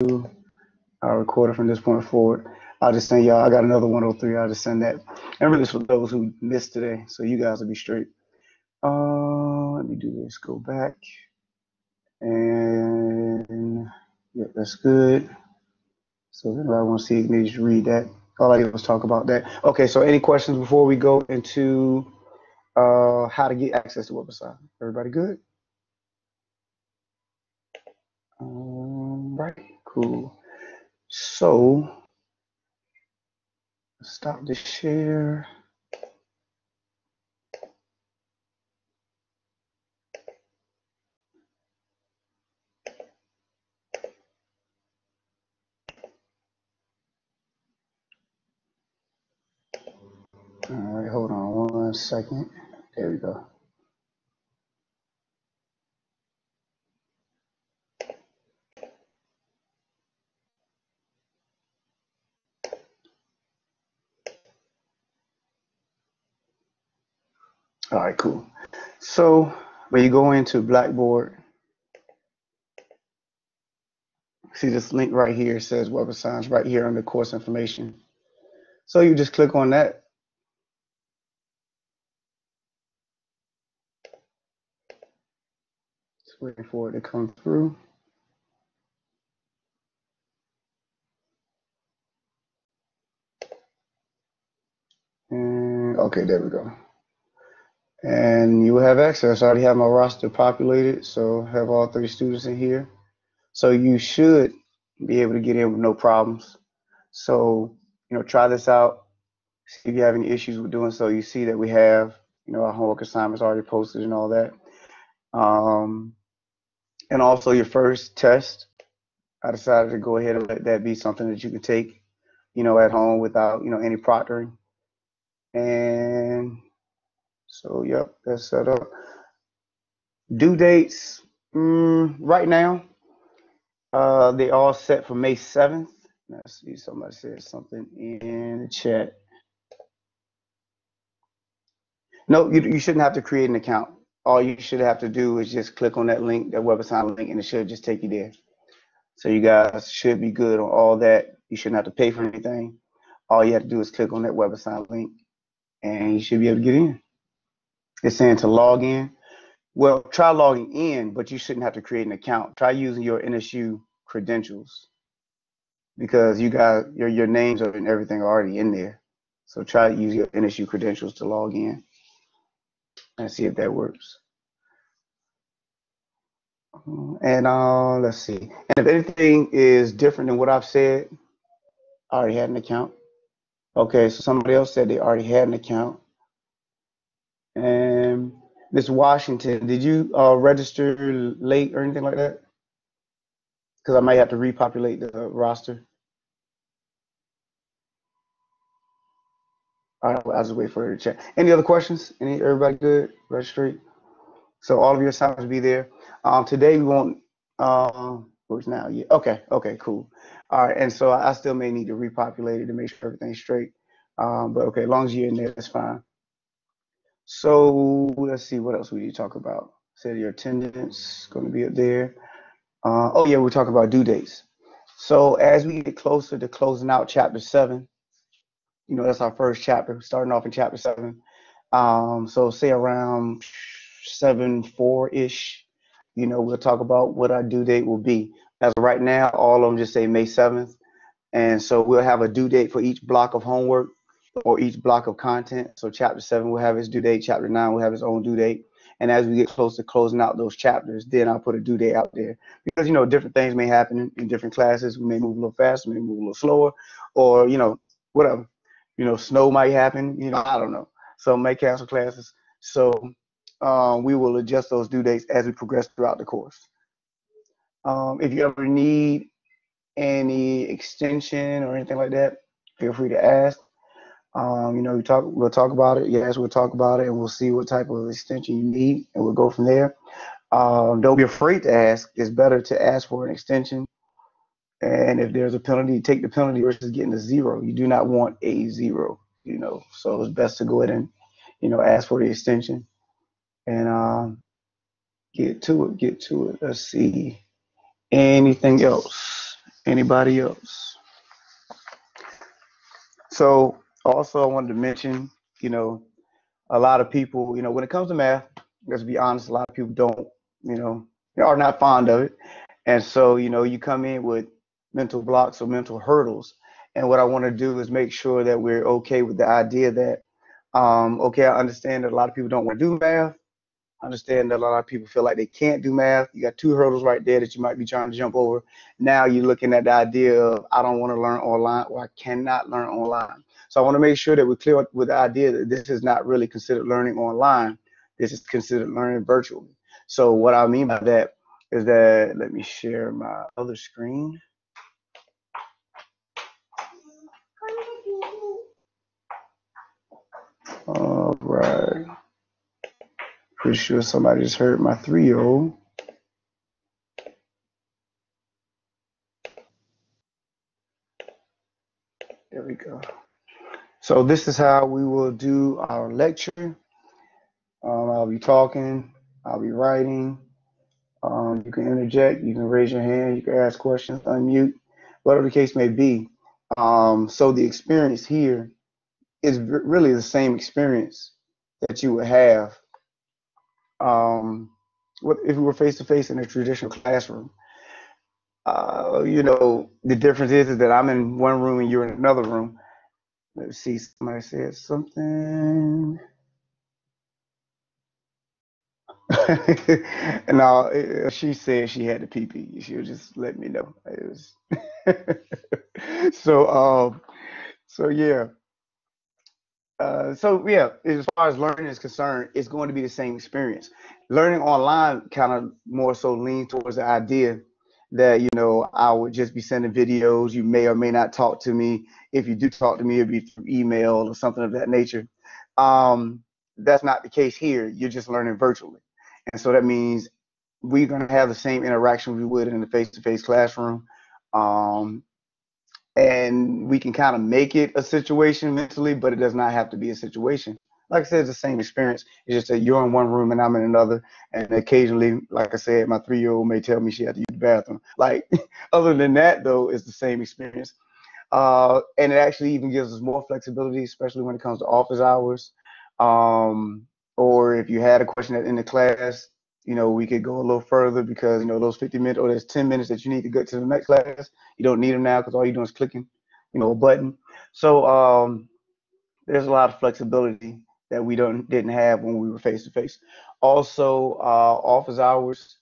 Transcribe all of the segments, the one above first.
I'll record it from this point forward. I'll just send y'all. I got another 103. I'll just send that. And really, for those who missed today, so you guys will be straight. Uh, let me do this. Go back, and yeah, that's good. So if anybody want to see it, just read that. All I did was talk about that. Okay. So any questions before we go into uh, how to get access to WebAssign? Everybody good? Right. Cool. So stop the share. All right, hold on one second. There we go. All right, cool. So when you go into Blackboard, see this link right here says WebAssigns right here under course information. So you just click on that. Just waiting for it to come through. And okay, there we go and you will have access. I already have my roster populated, so have all three students in here. So you should be able to get in with no problems. So, you know, try this out. See if you have any issues with doing so. You see that we have, you know, our homework assignments already posted and all that. Um, and also your first test, I decided to go ahead and let that be something that you can take, you know, at home without, you know, any proctoring. And so, yep, that's set up. Due dates, mm, right now, uh, they all set for May 7th. Let's see, somebody said something in the chat. No, you, you shouldn't have to create an account. All you should have to do is just click on that link, that WebAssign link, and it should just take you there. So you guys should be good on all that. You shouldn't have to pay for anything. All you have to do is click on that WebAssign link, and you should be able to get in. It's saying to log in. Well, try logging in, but you shouldn't have to create an account. Try using your NSU credentials because you got your your names and everything already in there. So try to use your NSU credentials to log in and see if that works. And uh, let's see. And if anything is different than what I've said, I already had an account. Okay, so somebody else said they already had an account. And Miss Washington, did you uh, register late or anything like that? Because I might have to repopulate the roster. All right, I'll just wait for her to check. Any other questions? Any everybody good? Register. So all of your assignments will be there. Um, today we won't. Um, where's now? Yeah. Okay. Okay. Cool. All right. And so I still may need to repopulate it to make sure everything's straight. Um, but okay, as long as you're in there, that's fine. So let's see what else we need to talk about. Said your attendance going to be up there. Uh, oh yeah, we're talking about due dates. So as we get closer to closing out chapter seven, you know that's our first chapter, starting off in chapter seven. Um, so say around seven four ish, you know we'll talk about what our due date will be. As right now, all of them just say May seventh, and so we'll have a due date for each block of homework or each block of content. So chapter seven will have its due date, chapter nine will have its own due date. And as we get close to closing out those chapters, then I'll put a due date out there. Because you know, different things may happen in, in different classes. We may move a little faster, we may move a little slower, or you know, whatever. You know, snow might happen, you know, I don't know. So may cancel classes. So um, we will adjust those due dates as we progress throughout the course. Um, if you ever need any extension or anything like that, feel free to ask. Um, you know, we talk, we'll talk about it. Yes, we'll talk about it, and we'll see what type of extension you need, and we'll go from there. Um, don't be afraid to ask. It's better to ask for an extension, and if there's a penalty, take the penalty versus getting a zero. You do not want a zero, you know. So it's best to go ahead and, you know, ask for the extension, and um, get to it. Get to it. Let's see. Anything else? Anybody else? So also I wanted to mention, you know, a lot of people, you know, when it comes to math, let's be honest, a lot of people don't, you know, are not fond of it. And so, you know, you come in with mental blocks or mental hurdles. And what I want to do is make sure that we're okay with the idea that, um, okay, I understand that a lot of people don't want to do math. I understand that a lot of people feel like they can't do math. You got two hurdles right there that you might be trying to jump over. Now you're looking at the idea of I don't want to learn online or I cannot learn online. So I want to make sure that we're clear with the idea that this is not really considered learning online. This is considered learning virtually. So what I mean by that is that, let me share my other screen. All right. Pretty sure somebody just heard my three-year-old. There we go. So this is how we will do our lecture. Um, I'll be talking, I'll be writing. Um, you can interject, you can raise your hand, you can ask questions, unmute, whatever the case may be. Um, so the experience here is really the same experience that you would have um, if we were face to face in a traditional classroom. Uh, you know, the difference is, is that I'm in one room and you're in another room. Let's see, somebody said something. no, uh, she said she had the PP. She'll just let me know. Was... so, um, so yeah. Uh, so yeah, as far as learning is concerned, it's going to be the same experience. Learning online kind of more so leans towards the idea that you know I would just be sending videos. You may or may not talk to me. If you do talk to me, it'd be through email or something of that nature. Um, that's not the case here. You're just learning virtually, and so that means we're going to have the same interaction we would in the face-to-face classroom. Um, and we can kind of make it a situation mentally, but it does not have to be a situation like I said, it's the same experience. It's just that you're in one room and I'm in another. And occasionally, like I said, my three year old may tell me she had to use the bathroom. Like, other than that, though, it's the same experience. Uh, and it actually even gives us more flexibility, especially when it comes to office hours. Um, or if you had a question in the class, you know, we could go a little further because, you know, those 50 minutes or there's 10 minutes that you need to get to the next class, you don't need them now because all you're doing is clicking, you know, a button. So um, there's a lot of flexibility that we don't didn't have when we were face to face. Also, uh, office hours,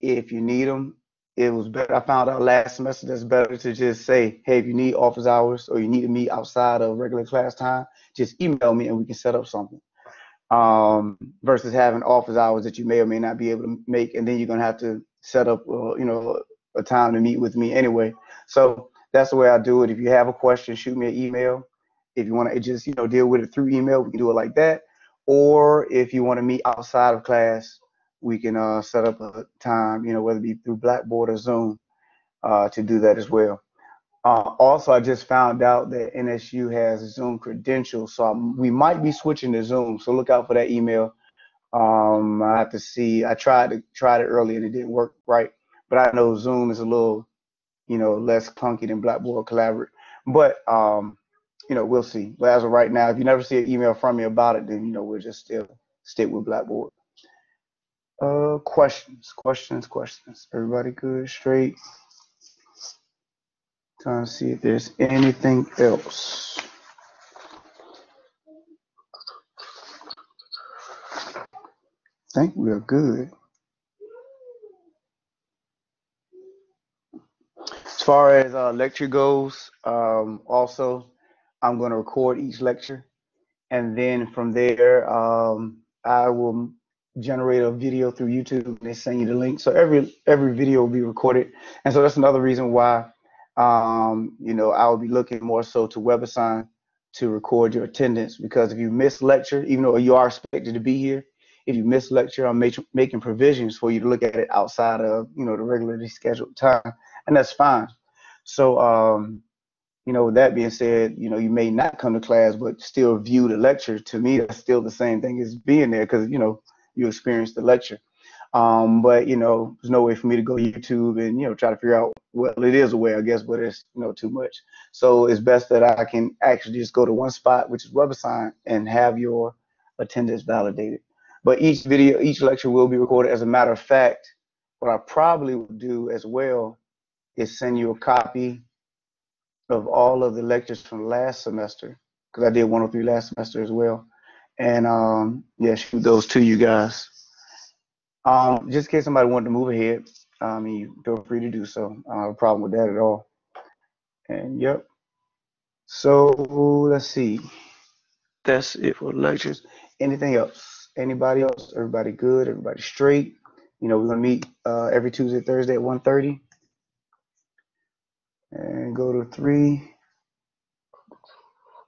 if you need them, it was better. I found out last semester that's better to just say, hey, if you need office hours or you need to meet outside of regular class time, just email me and we can set up something. Um, versus having office hours that you may or may not be able to make, and then you're gonna have to set up, uh, you know, a time to meet with me anyway. So that's the way I do it. If you have a question, shoot me an email. If you want to just you know deal with it through email, we can do it like that. Or if you want to meet outside of class, we can uh, set up a time, you know, whether it be through Blackboard or Zoom, uh, to do that as well. Uh, also, I just found out that NSU has Zoom credentials, so I'm, we might be switching to Zoom. So look out for that email. Um, I have to see. I tried to tried it earlier and it didn't work right, but I know Zoom is a little, you know, less clunky than Blackboard Collaborate. But um, you know, we'll see. But as of right now, if you never see an email from me about it, then you know we'll just still stick with Blackboard. Uh, questions, questions, questions. Everybody good, straight. Trying to see if there's anything else. I think we are good. As far as uh, lecture goes, um, also I'm going to record each lecture, and then from there, um, I will generate a video through YouTube and they send you the link. So every every video will be recorded, and so that's another reason why, um, you know, I will be looking more so to WebAssign to record your attendance because if you miss lecture, even though you are expected to be here, if you miss lecture, I'm make, making provisions for you to look at it outside of you know the regularly scheduled time, and that's fine. So um, you know, with that being said, you know, you may not come to class, but still view the lecture. To me, that's still the same thing as being there because, you know, you experience the lecture. Um, but you know, there's no way for me to go YouTube and you know try to figure out. Well, it is a way, I guess, but it's you know too much. So it's best that I can actually just go to one spot, which is WebAssign, and have your attendance validated. But each video, each lecture will be recorded. As a matter of fact, what I probably will do as well is send you a copy of all of the lectures from last semester because I did 103 last semester as well. And um, yeah, shoot those to you guys. Um, just in case somebody wanted to move ahead, I um, mean, feel free to do so. I don't have a problem with that at all. And yep. So let's see. That's it for lectures. Anything else? Anybody else? Everybody good? Everybody straight? You know, we're gonna meet uh, every Tuesday, Thursday at 1.30 and go to three.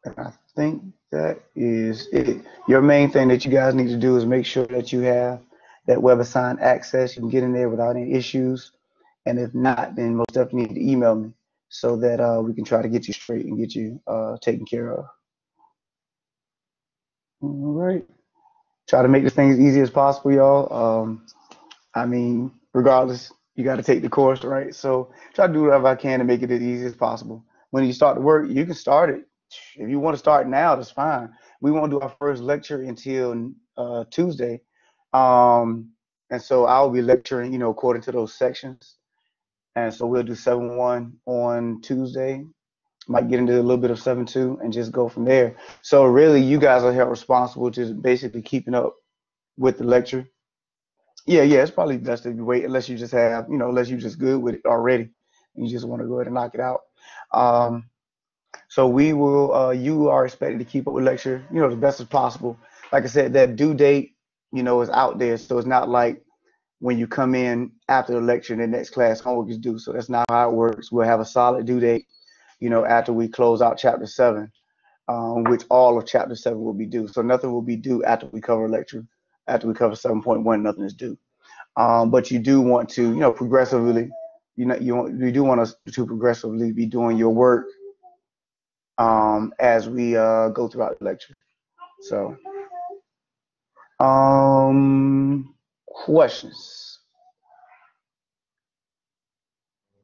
And I think that is it. Your main thing that you guys need to do is make sure that you have that WebAssign access. You can get in there without any issues. And if not, then most definitely need to email me so that uh, we can try to get you straight and get you uh, taken care of. All right. Try to make this thing as easy as possible, y'all. Um, I mean, regardless, you got to take the course, right? So try to do whatever I can to make it as easy as possible. When you start to work, you can start it. If you want to start now, that's fine. We won't do our first lecture until uh, Tuesday. Um, and so I'll be lecturing, you know, according to those sections. And so we'll do 7-1 on Tuesday. Might get into a little bit of 7-2 and just go from there. So really, you guys are held responsible to basically keeping up with the lecture yeah, yeah, it's probably best if you wait unless you just have, you know, unless you're just good with it already and you just want to go ahead and knock it out. Um, so we will, uh, you are expected to keep up with lecture, you know, the best as possible. Like I said, that due date, you know, is out there. So it's not like when you come in after the lecture and the next class homework is due. So that's not how it works. We'll have a solid due date, you know, after we close out chapter seven, um, which all of chapter seven will be due. So nothing will be due after we cover lecture after we cover 7.1, nothing is due. Um, but you do want to, you know, progressively, you know, you you do want us to progressively be doing your work um, as we uh, go throughout the lecture. So, um, questions?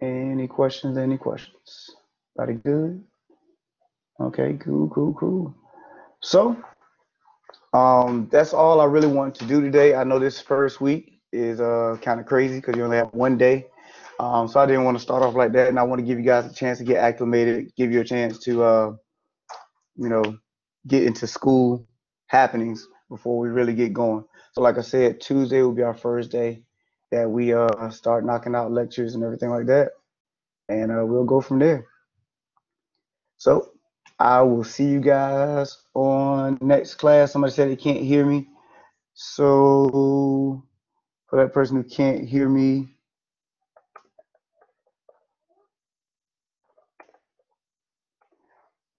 Any questions? Any questions? Everybody good? Okay, cool, cool, cool. So, um, that's all I really wanted to do today. I know this first week is uh, kind of crazy because you only have one day. Um, so I didn't want to start off like that, and I want to give you guys a chance to get acclimated, give you a chance to, uh, you know, get into school happenings before we really get going. So like I said, Tuesday will be our first day that we uh, start knocking out lectures and everything like that, and uh, we'll go from there. So I will see you guys on next class. Somebody said they can't hear me. So for that person who can't hear me,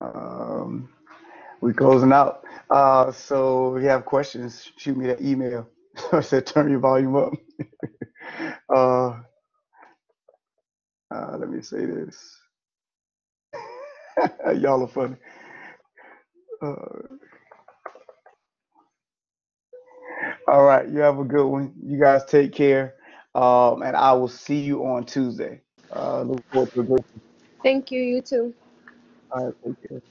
um, we closing out. Uh, so if you have questions, shoot me that email. I said turn your volume up. uh, uh, let me say this. Y'all are funny. Uh, all right, you have a good one. You guys take care, um, and I will see you on Tuesday. Uh, look forward to it. Thank you. You too. All right, take care.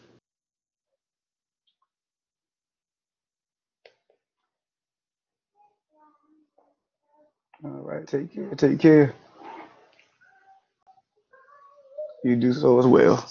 All right, take care. Take care. You do so as well.